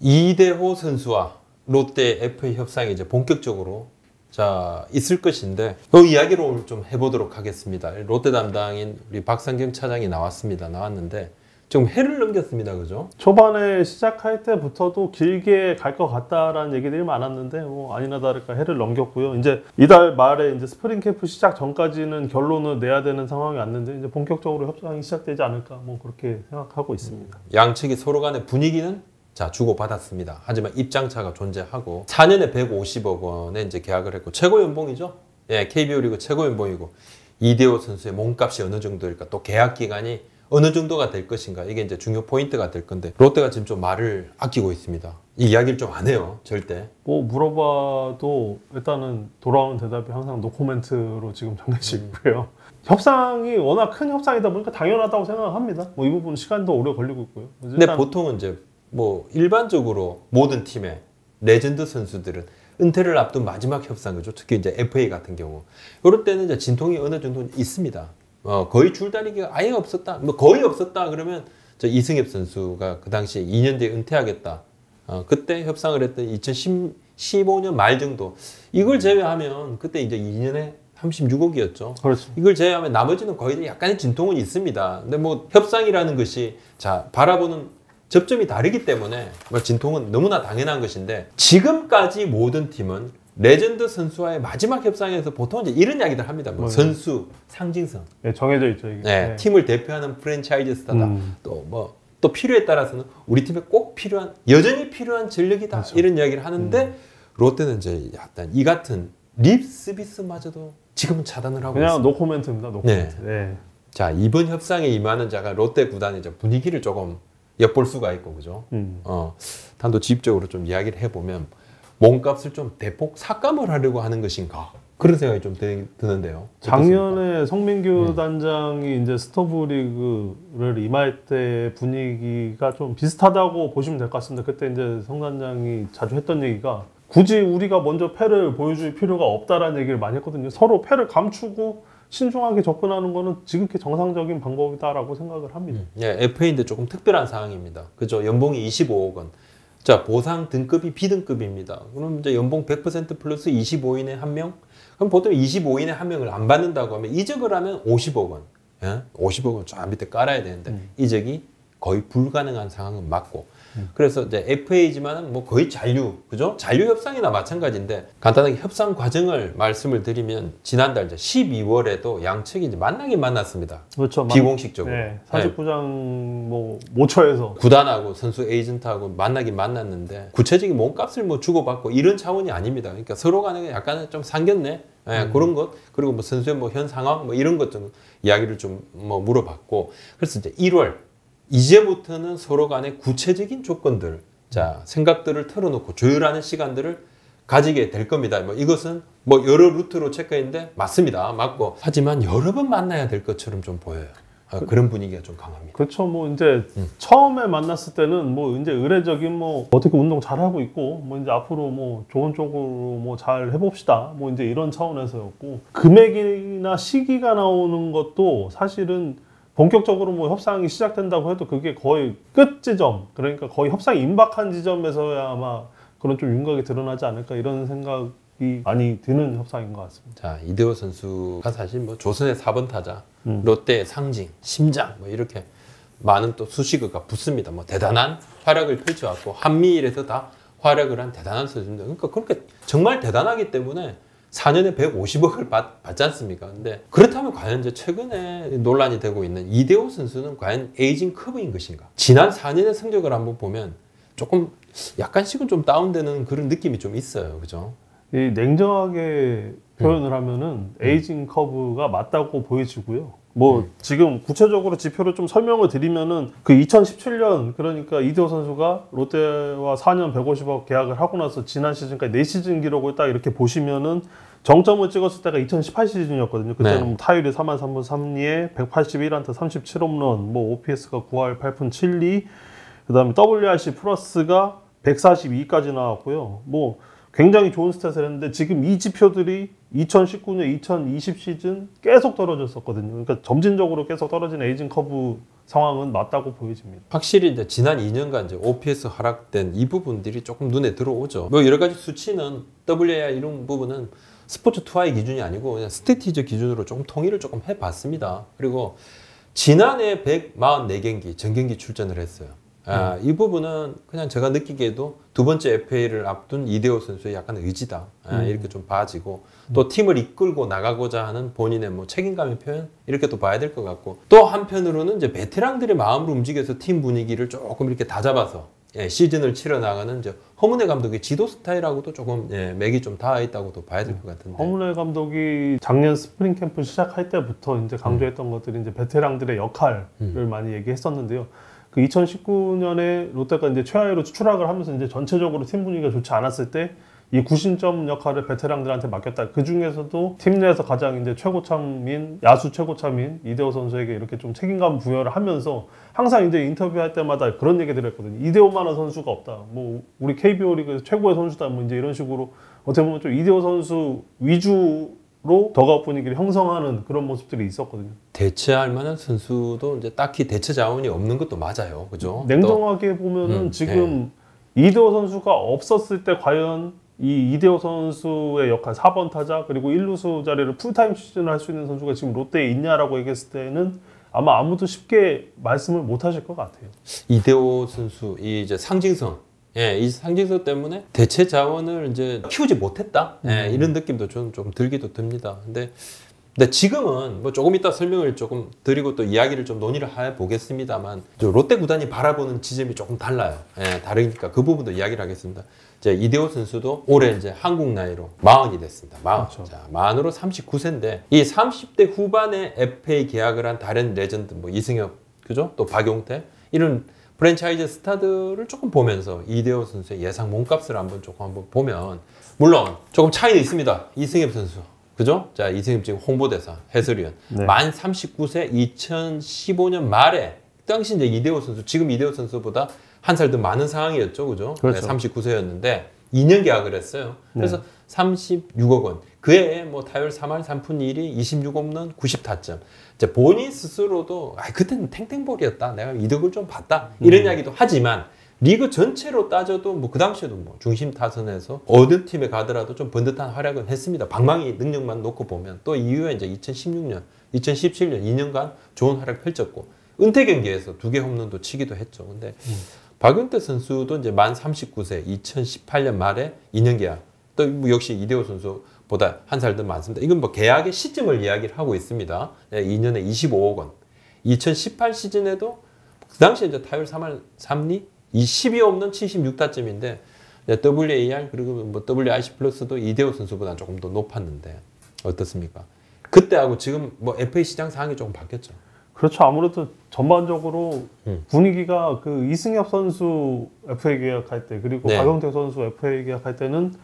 이대호 선수와 롯데 FA 협상이 이제 본격적으로 자 있을 것인데 그 이야기를 오늘 좀 해보도록 하겠습니다. 롯데 담당인 우리 박상경 차장이 나왔습니다. 나왔는데 좀 해를 넘겼습니다. 그죠? 초반에 시작할 때부터도 길게 갈 것 같다라는 얘기들이 많았는데 뭐 아니나 다를까 해를 넘겼고요. 이제 이달 말에 이제 스프링 캠프 시작 전까지는 결론을 내야 되는 상황이 왔는데 이제 본격적으로 협상이 시작되지 않을까 뭐 그렇게 생각하고 있습니다. 양측이 서로 간의 분위기는 자 주고받았습니다. 하지만 입장차가 존재하고 4년에 150억 원에 이제 계약을 했고 최고 연봉이죠. 예, KBO 리그 최고 연봉이고 이대호 선수의 몸값이 어느 정도일까 또 계약 기간이 어느 정도가 될 것인가 이게 이제 중요 포인트가 될 건데 롯데가 지금 좀 말을 아끼고 있습니다. 이 이야기를 좀 안 해요, 절대. 뭐 물어봐도 일단은 돌아오는 대답이 항상 노코멘트로 지금 정해져 있고요. 협상이 워낙 큰 협상이다 보니까 당연하다고 생각합니다. 뭐 이 부분은 시간도 오래 걸리고 있고요. 근데 보통은 이제 뭐 일반적으로 모든 팀의 레전드 선수들은 은퇴를 앞둔 마지막 협상 그죠. 특히 이제 FA 같은 경우 이럴 때는 이제 진통이 어느 정도 있습니다. 어, 거의 줄다리기가 아예 없었다. 뭐 거의 없었다 그러면 저 이승엽 선수가 그 당시에 2년 뒤에 은퇴하겠다. 어, 그때 협상을 했던 2015년 말 정도 이걸 제외하면 그때 이제 2년에 36억이었죠. 그렇죠. 이걸 제외하면 나머지는 거의 약간의 진통은 있습니다. 근데 뭐 협상이라는 것이 자 바라보는 접점이 다르기 때문에 뭐 진통은 너무나 당연한 것인데 지금까지 모든 팀은 레전드 선수와의 마지막 협상에서 보통 이제 이런 이야기들 합니다. 뭐 맞아요. 선수 상징성, 네, 정해져 있죠 이게. 네, 네. 팀을 대표하는 프랜차이즈 스타다. 음. 또뭐 또 필요에 따라서는 우리 팀에 꼭 필요한 여전히 필요한 전력이다 그렇죠. 이런 이야기를 하는데 롯데는 이제 약간 이 같은 립 서비스마저도 지금은 차단을 하고 있습니다. 그냥 노코멘트입니다. 노코멘트. 네. 자 이번 협상에 임하는 자가 롯데 구단의 분위기를 조금 엿볼 수가 있고 그죠? 음. 어 단도직입적으로 좀 이야기를 해보면 몸값을 좀 대폭 삭감을 하려고 하는 것인가 그런 생각이 좀 드, 드는데요. 작년에 성민규 음. 단장이 이제 스토브 리그를 임할 때 분위기가 좀 비슷하다고 보시면 될 것 같습니다. 그때 이제 성 단장이 자주 했던 얘기가 굳이 우리가 먼저 패를 보여줄 필요가 없다라는 얘기를 많이 했거든요. 서로 패를 감추고 신중하게 접근하는 거는 지극히 정상적인 방법이다라고 생각을 합니다. 예, FA인데 조금 특별한 상황입니다. 그죠? 연봉이 25억 원. 자, 보상 등급이 B등급입니다. 그럼 이제 연봉 100% 플러스 25인에 한 명? 그럼 보통 25인에 한 명을 안 받는다고 하면 이적을 하면 50억 원. 예? 50억 원저 밑에 깔아야 되는데 음. 이적이 거의 불가능한 상황은 맞고. 그래서 이제 FA지만은 뭐 거의 잔류, 그죠? 잔류 협상이나 마찬가지인데 간단하게 협상 과정을 말씀을 드리면 지난달 이제 12월에도 양측이 이제 만나긴 만났습니다. 그렇죠. 비공식적으로. 네, 네. 49장 뭐 모처에서 구단하고 선수 에이전트하고 만나긴 만났는데 구체적인 몸값을 뭐 주고받고 이런 차원이 아닙니다. 그러니까 서로 간에 약간 좀 상겼네. 예, 음. 그런 것 그리고 뭐 선수의 뭐 현 상황 뭐 이런 것 좀 이야기를 좀 뭐 물어봤고 그래서 이제 1월 이제부터는 서로 간에 구체적인 조건들 자 생각들을 털어놓고 조율하는 시간들을 가지게 될 겁니다. 뭐 이것은 뭐 여러 루트로 체크했는데 맞습니다. 맞고 하지만 여러 번 만나야 될 것처럼 좀 보여요. 아, 그런 분위기가 좀 강합니다. 그렇죠. 뭐 이제 음. 처음에 만났을 때는 뭐 이제 의례적인 뭐 어떻게 운동 잘 하고 있고 뭐 이제 앞으로 뭐 좋은 쪽으로 뭐 잘 해봅시다. 뭐 이제 이런 차원에서였고 금액이나 시기가 나오는 것도 사실은 본격적으로 뭐 협상이 시작된다고 해도 그게 거의 끝 지점 그러니까 거의 협상이 임박한 지점에서야 아마 그런 좀 윤곽이 드러나지 않을까 이런 생각이 많이 드는 협상인 것 같습니다. 자 이대호 선수가 사실 뭐 조선의 4번 타자, 음. 롯데의 상징, 심장 뭐 이렇게 많은 또 수식어가 붙습니다. 뭐 대단한 활약을 펼쳐왔고 한미일에서 다 활약을 한 대단한 선수입니다. 그러니까 그렇게 정말 대단하기 때문에 4년에 150억을 받, 받지 않습니까? 근데 그렇다면 과연 이제 최근에 논란이 되고 있는 이대호 선수는 과연 에이징 커브인 것인가? 지난 4년의 성적을 한번 보면 조금 약간씩은 좀 다운되는 그런 느낌이 좀 있어요. 그죠? 이 냉정하게 표현을 하면은 에이징 커브가 맞다고 보여지고요. 뭐 음. 지금 구체적으로 지표를 좀 설명을 드리면은 그 2017년 그러니까 이대호 선수가 롯데와 4년 150억 계약을 하고 나서 지난 시즌까지 4시즌 기록을 딱 이렇게 보시면은 정점을 찍었을 때가 2018 시즌이었거든요. 그때는 네. 뭐 타율이 4만 3분 3리에 181안타 37홈런, 뭐 OPS가 9할 8푼 7리, 그다음에 WRC plus가 142까지 나왔고요. 뭐 굉장히 좋은 stat을 했는데 지금 이 지표들이 2019년, 2020 시즌 계속 떨어졌었거든요. 그러니까 점진적으로 계속 떨어진 aging curve 상황은 맞다고 보여집니다. 확실히 이제 지난 2년간 이제 OPS 하락된 이 부분들이 조금 눈에 들어오죠. 뭐 여러 가지 수치는 WAR 이런 부분은 스포츠투아이 기준이 아니고 그냥 스태티즈 기준으로 조금 통일을 조금 해봤습니다. 그리고 지난해 144경기 전경기 출전을 했어요. 아, 이 부분은 그냥 제가 느끼기에도 두 번째 FA를 앞둔 이대호 선수의 약간 의지다. 아, 이렇게 좀 봐지고 또 팀을 이끌고 나가고자 하는 본인의 뭐 책임감의 표현 이렇게 또 봐야 될 것 같고 또 한편으로는 이제 베테랑들의 마음으로 움직여서 팀 분위기를 조금 이렇게 다 잡아서 예, 시즌을 치러 나가는 이제 허문회 감독의 지도 스타일하고도 조금 예, 맥이 좀 닿아 있다고도 봐야 될 것 같은데. 허문회 감독이 작년 스프링 캠프 시작할 때부터 이제 강조했던 것들이 이제 베테랑들의 역할을 많이 얘기했었는데요. 그 2019년에 롯데가 이제 최하위로 추락을 하면서 이제 전체적으로 팀 분위기가 좋지 않았을 때 이 구심점 역할을 베테랑들한테 맡겼다. 그 중에서도 팀 내에서 가장 이제 최고참인 야수 최고참인 이대호 선수에게 이렇게 좀 책임감 부여를 하면서 항상 이제 인터뷰할 때마다 그런 얘기들을 했거든요. 이대호만한 선수가 없다. 뭐 우리 KBO 리그 최고의 선수다. 뭐 이제 이런 식으로 어떻게 보면 좀 이대호 선수 위주로 더가웃 분위기를 형성하는 그런 모습들이 있었거든요. 대체할 만한 선수도 이제 딱히 대체 자원이 없는 것도 맞아요. 그죠? 냉정하게 보면은 음, 지금 이대호 선수가 없었을 때 과연 이 이대호 선수의 역할 4번 타자 그리고 1루수 자리를 풀타임 시즌을 할 수 있는 선수가 지금 롯데에 있냐라고 얘기했을 때는 아마 아무도 쉽게 말씀을 못 하실 것 같아요. 이대호 선수 이 이제 상징성 예, 이 상징성 때문에 대체 자원을 이제 키우지 못했다. 예, 이런 느낌도 좀, 좀 들기도 듭니다. 근데 근데 지금은 뭐 조금 이따 설명을 조금 드리고 또 이야기를 좀 논의를 해 보겠습니다만 롯데 구단이 바라보는 지점이 조금 달라요. 예, 다르니까 그 부분도 이야기를 하겠습니다. 이제 이대호 선수도 올해 이제 한국 나이로 마흔이 됐습니다. 마흔. 그렇죠. 자, 만으로 39세인데 이 30대 후반에 FA 계약을 한 다른 레전드 뭐 이승엽 그죠? 또 박용태 이런 프랜차이즈 스타들을 조금 보면서 이대호 선수의 예상 몸값을 한번 조금 한번 보면 물론 조금 차이는 있습니다. 이승엽 선수. 그죠? 자, 이승엽 지금 홍보대사, 해설위원. 네. 만 39세 2015년 말에 그 당시 이제 이대호 선수, 지금 이대호 선수보다 한 살 더 많은 상황이었죠. 그죠? 그렇죠. 39세였는데 2년 계약을 했어요. 그래서 36억 원. 그해 뭐 타율 3할 3푼 1위, 26홈런, 90타점. 이제 본인 스스로도 아 그때는 탱탱볼이었다. 내가 이득을 좀 봤다. 이런 이야기도 하지만 리그 전체로 따져도 뭐 그 당시에도 뭐 중심 타선에서 어느 팀에 가더라도 좀 번듯한 활약은 했습니다. 방망이 능력만 놓고 보면 또 이후에 이제 2016년, 2017년 2년간 좋은 활약 펼쳤고 은퇴 경기에서 두 개 홈런도 치기도 했죠. 근데 박윤태 선수도 이제 만 39세 2018년 말에 2년 계약. 또 뭐 역시 이대호 선수보다 한 살 더 많습니다. 이건 뭐 계약의 시점을 이야기를 하고 있습니다. 네, 2년에 25억 원. 2018 시즌에도 그 당시에 이제 타율 3할 3리 20이 없는 76타점인데 WAR 그리고 뭐 WRC 플러스도 이대호 선수보다 조금 더 높았는데 어떻습니까? 그때하고 지금 뭐 FA 시장 상황이 조금 바뀌었죠. 그렇죠. 아무래도 전반적으로 음. 분위기가 그 이승엽 선수 FA 계약할 때 그리고 네. 박용태 선수 FA 계약할 때는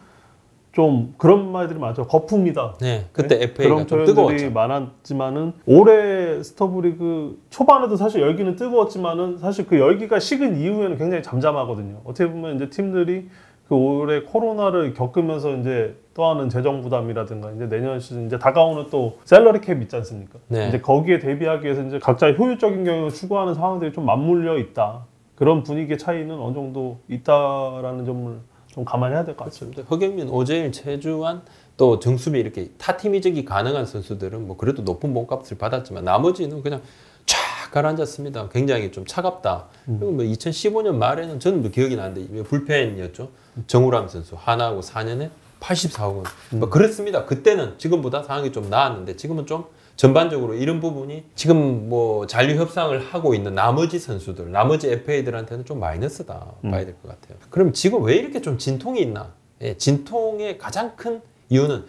좀 그런 말들이 많죠. 거품이다. 네, 그때 FA가 그런 좀 표현들이. 많았지만은 올해 스토브리그 초반에도 사실 열기는 뜨거웠지만은 사실 그 열기가 식은 이후에는 굉장히 잠잠하거든요. 어떻게 보면 이제 팀들이 그 올해 코로나를 겪으면서 이제 또 하는 재정 부담이라든가 이제 내년 시즌 이제 다가오는 또 셀러리 캡 있지 않습니까? 네. 이제 거기에 대비하기 위해서 이제 각자 효율적인 경영을 추구하는 상황들이 좀 맞물려 있다. 그런 분위기의 차이는 어느 정도 있다라는 점을 좀 감안해야 될 것 같습니다. 그렇죠. 허경민, 오재일, 최주환 또 정수비 이렇게 타팀 이적이 가능한 선수들은 뭐 그래도 높은 몸값을 받았지만 나머지는 그냥 쫙 가라앉았습니다. 굉장히 좀 차갑다. 그리고 뭐 2015년 말에는 저는 뭐 기억이 나는데 불펜이었죠. 정우람 선수 하나하고 4년에 84억 원. 뭐 그랬습니다. 그때는 지금보다 상황이 좀 나았는데 지금은 좀 전반적으로 이런 부분이 지금 뭐 잔류 협상을 하고 있는 나머지 선수들, 나머지 FA들한테는 좀 마이너스다 봐야 될 것 같아요. 그럼 지금 왜 이렇게 좀 진통이 있나? 예, 진통의 가장 큰 이유는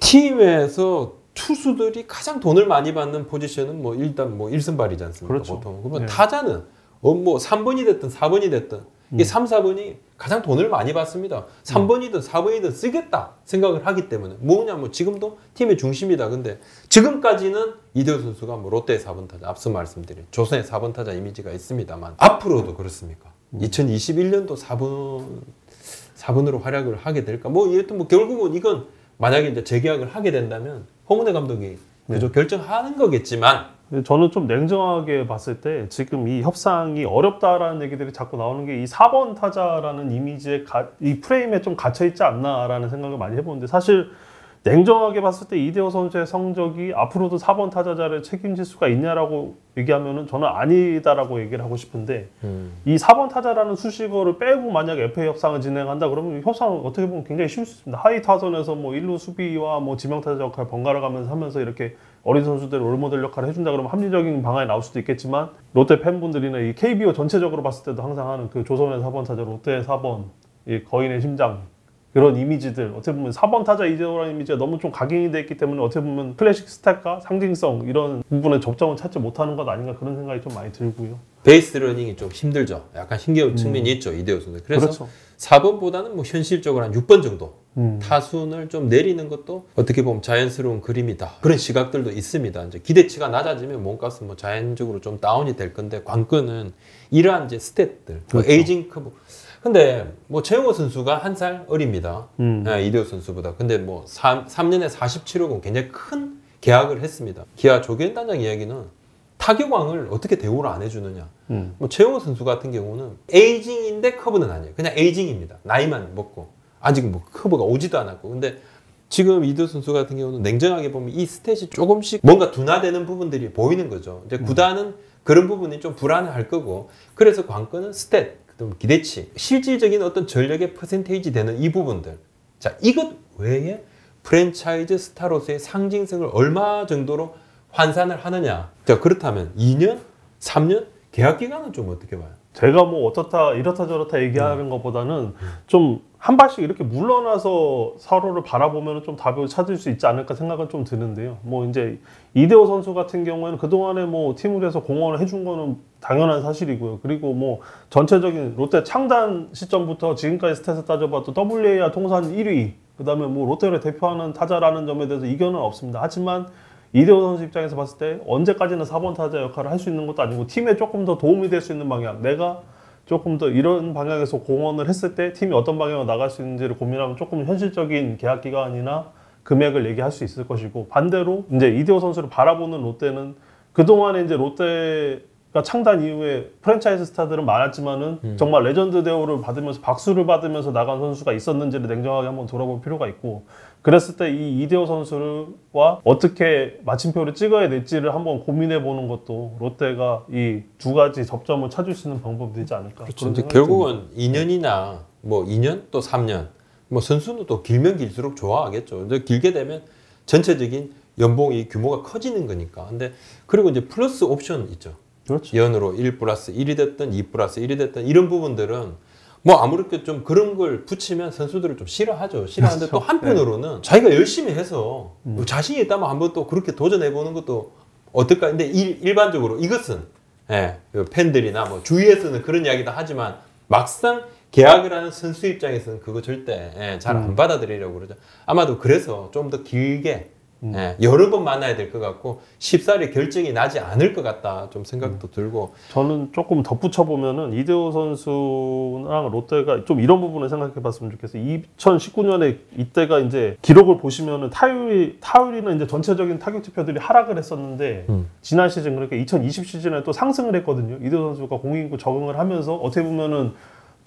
팀에서 투수들이 가장 돈을 많이 받는 포지션은 뭐 일단 뭐 1선발이지 않습니까? 그렇죠. 보통. 그러면 네. 타자는 어, 뭐 3번이 됐든 4번이 됐든 음. 이 3, 4번이 가장 돈을 많이 받습니다. 3번이든 4번이든 쓰겠다 생각을 하기 때문에 뭐냐 뭐 지금도 팀의 중심이다. 근데 지금까지는 이대호 선수가 뭐 롯데의 4번 타자 앞서 말씀드린 조선의 4번 타자 이미지가 있습니다만 앞으로도 그렇습니까? 음. 2021년도 4번 4번으로 활약을 하게 될까? 뭐 여튼 뭐 결국은 이건 만약에 이제 재계약을 하게 된다면 홍은혜 감독이 그죠? 결정하는 거겠지만 저는 좀 냉정하게 봤을 때 지금 이 협상이 어렵다라는 얘기들이 자꾸 나오는 게 이 4번 타자라는 이미지에 가- 이 프레임에 좀 갇혀 있지 않나라는 생각을 많이 해보는데 사실 냉정하게 봤을 때 이대호 선수의 성적이 앞으로도 4번 타자자를 책임질 수가 있냐라고 얘기하면은 저는 아니다라고 얘기를 하고 싶은데 이 4번 타자라는 수식어를 빼고 만약 FA 협상을 진행한다 그러면 협상은 어떻게 보면 굉장히 쉬울 수 있습니다. 하위 타선에서 뭐 1루 수비와 뭐 지명 타자 역할 번갈아 가면서 하면서 이렇게 어린 선수들 role model 역할을 해준다 그러면 합리적인 방안이 나올 수도 있겠지만 롯데 팬분들이나 이 KBO 전체적으로 봤을 때도 항상 하는 그 조선의 4번 타자 롯데의 4번 이 거인의 심장 그런 이미지들 어떻게 보면 4번 타자 이대호라는 이미지가 너무 좀 각인이 돼 있기 때문에 어떻게 보면 클래식 stat과 상징성 이런 부분에 접점을 찾지 못하는 것 아닌가 그런 생각이 좀 많이 들고요. 베이스 러닝이 좀 힘들죠. 약간 힘겨운 측면이 있죠. 이대호 선수. 그래서 그렇죠. 4번보다는 뭐 현실적으로 한 6번 정도 음. 타순을 좀 내리는 것도 어떻게 보면 자연스러운 그림이다. 그런 시각들도 있습니다. 이제 기대치가 낮아지면 몸값은 뭐 자연적으로 좀 다운이 될 건데 관건은 이러한 이제 stat들, 뭐 그렇죠. aging curve. 근데 뭐 최형우 선수가 한 살 어립니다. 음. 예, 이대호 선수보다. 근데 뭐 3, 3년에 47억은 굉장히 큰 계약을 했습니다. 기아 조계현 단장 이야기는 타격왕을 어떻게 대우를 안 해주느냐. 음. 뭐 최형우 선수 같은 경우는 aging인데 커브는 아니에요. 그냥 aging입니다. 나이만 먹고 아직 뭐 커브가 오지도 않았고. 근데 지금 이대호 선수 같은 경우는 냉정하게 보면 이 stat이 조금씩 뭔가 둔화되는 부분들이 보이는 거죠. 이제 구단은 그런 부분이 좀 불안할 거고 그래서 관건은 stat, 그다음 기대치, 실질적인 어떤 전력의 퍼센테이지 되는 이 부분들. 자 이것 외에 프랜차이즈 스타로서의 상징성을 얼마 정도로 환산을 하느냐. 자 그렇다면 2년, 3년 계약 기간은 좀 어떻게 봐요? 제가 뭐 어떻다 이렇다 저렇다 얘기하는 것보다는 좀 한 발씩 이렇게 물러나서 서로를 바라보면 좀 답을 찾을 수 있지 않을까 생각은 좀 드는데요. 뭐 이제 이대호 선수 같은 경우에는 그동안에 뭐 팀을 해서 공헌을 해준 거는 당연한 사실이고요. 그리고 뭐 전체적인 롯데 창단 시점부터 지금까지 스탯을 따져봐도 WAR 통산 1위, 그 다음에 뭐 롯데를 대표하는 타자라는 점에 대해서 이견은 없습니다. 하지만 이대호 선수 입장에서 봤을 때 언제까지나 4번 타자 역할을 할 수 있는 것도 아니고 팀에 조금 더 도움이 될 수 있는 방향. 내가 조금 더 이런 방향에서 공헌을 했을 때 팀이 어떤 방향으로 나갈 수 있는지를 고민하면 조금 현실적인 계약 기간이나 금액을 얘기할 수 있을 것이고 반대로 이제 이대호 선수를 바라보는 롯데는 그동안에 이제 롯데가 창단 이후에 프랜차이즈 스타들은 많았지만은 정말 레전드 대우를 받으면서 박수를 받으면서 나간 선수가 있었는지를 냉정하게 한번 돌아볼 필요가 있고 그랬을 때 이 이대호 선수와 어떻게 마침표를 찍어야 될지를 한번 고민해 보는 것도 롯데가 이 두 가지 접점을 찾을 수 있는 방법이 되지 않을까. 그렇죠. 결국은 2년이나 뭐 2년 또 3년 뭐 선수는 또 길면 길수록 좋아하겠죠. 이제 길게 되면 전체적인 연봉이 규모가 커지는 거니까. 근데 그리고 이제 플러스 옵션 있죠. 그렇죠. 연으로 1 플러스 1이 됐든 2 플러스 1이 됐든 이런 부분들은 뭐 아무렇게 좀 그런 걸 붙이면 선수들을 좀 싫어하죠. 싫어하는데 그렇죠. 또 한편으로는 자기가 열심히 해서 뭐 자신이 있다면 한번 또 그렇게 도전해 보는 것도 어떨까? 근데 일, 일반적으로 이것은 예, 그 팬들이나 뭐 주위에서는 그런 이야기도 하지만 막상 계약을 하는 선수 입장에서는 그거 절대 예, 잘안 받아들이려고 그러죠. 아마도 그래서 좀 더 길게 예, 여러 번 만나야 될 것 같고 쉽사리 결정이 나지 않을 것 같다 좀 생각도 들고 저는 조금 덧붙여 보면은 이대호 선수랑 롯데가 좀 이런 부분을 생각해 봤으면 좋겠어요. 2019년에 이때가 이제 기록을 보시면은 타율이 타율이는 이제 전체적인 타격 지표들이 하락을 했었는데 음. 지난 시즌 그러니까 2020 시즌에 또 상승을 했거든요. 이대호 선수가 공인구 적응을 하면서 어떻게 보면은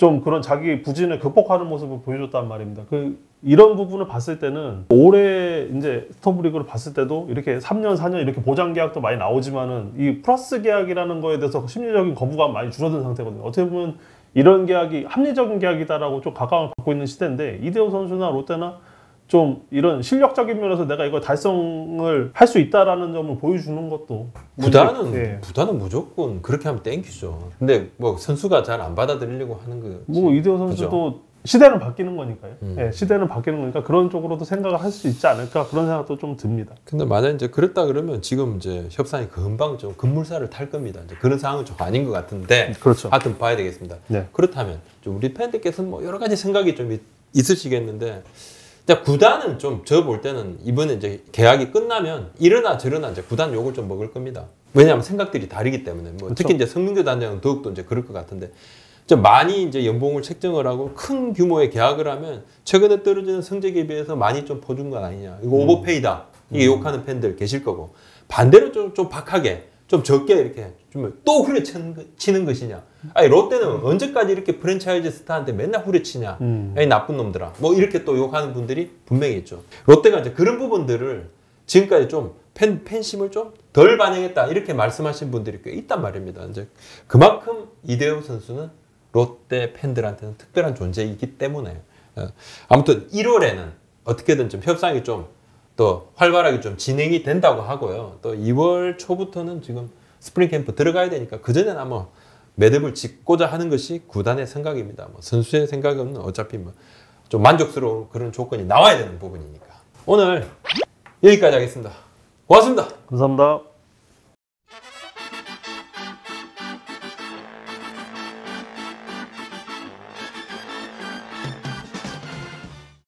좀 그런 자기 부진을 극복하는 모습을 보여줬단 말입니다. 그 이런 부분을 봤을 때는 올해 이제 스토브리그를 봤을 때도 이렇게 3년, 4년 이렇게 보장 계약도 많이 나오지만은 이 플러스 계약이라는 거에 대해서 심리적인 거부감 많이 줄어든 상태거든요. 어떻게 보면 이런 계약이 합리적인 계약이다라고 좀 각광을 받고 있는 시대인데 이대호 선수나 롯데나 좀 이런 실력적인 면에서 내가 이걸 달성을 할 수 있다라는 점을 보여주는 것도 구단은 예. 구단은 무조건 그렇게 하면 thank you죠. 근데 뭐 선수가 잘 안 받아들이려고 하는 거. 뭐 이대호 선수도 시대는 바뀌는 거니까요. 음. 예, 시대는 바뀌는 거니까 그런 쪽으로도 생각을 할 수 있지 않을까 그런 생각도 좀 듭니다. 근데 만약 이제 그랬다 그러면 지금 이제 협상이 금방 좀 급물살을 탈 겁니다. 이제 그런 상황은 좀 아닌 것 같은데 그렇죠. 하여튼 봐야 되겠습니다. 네. 그렇다면 좀 우리 팬들께서는 뭐 여러 가지 생각이 좀 있- 있으시겠는데 자 구단은 좀 저 볼 때는 이번에 이제 계약이 끝나면 이러나 저러나 이제 구단 욕을 좀 먹을 겁니다. 왜냐하면 생각들이 다르기 때문에 뭐 그렇죠. 특히 이제 성민규 단장은 더욱더 이제 그럴 것 같은데 좀 많이 이제 연봉을 책정을 하고 큰 규모의 계약을 하면 최근에 떨어지는 성적에 비해서 많이 좀 퍼준 건 아니냐 이거 음. 오버페이다 이게 욕하는 팬들 계실 거고 반대로 좀, 좀 박하게 좀 적게 이렇게 좀 또 후려치는 것이냐? 아니 롯데는 언제까지 이렇게 프랜차이즈 스타한테 맨날 후려치냐? 음. 이 나쁜 놈들아. 뭐 이렇게 또 욕하는 분들이 분명히 있죠. 롯데가 이제 그런 부분들을 지금까지 좀 팬, 팬심을 좀 덜 반영했다 이렇게 말씀하신 분들이 꽤 있단 말입니다. 이제 그만큼 이대호 선수는 롯데 팬들한테는 특별한 존재이기 때문에 어, 아무튼 1월에는 어떻게든 좀 협상이 좀 또 활발하게 좀 진행이 된다고 하고요. 또 2월 초부터는 지금 스프링 캠프 들어가야 되니까 그 전에는 아마 매듭을 짓고자 하는 것이 구단의 생각입니다. 뭐 선수의 생각은 어차피 뭐 좀 만족스러운 그런 조건이 나와야 되는 부분이니까. 오늘 여기까지 하겠습니다. 고맙습니다. 감사합니다.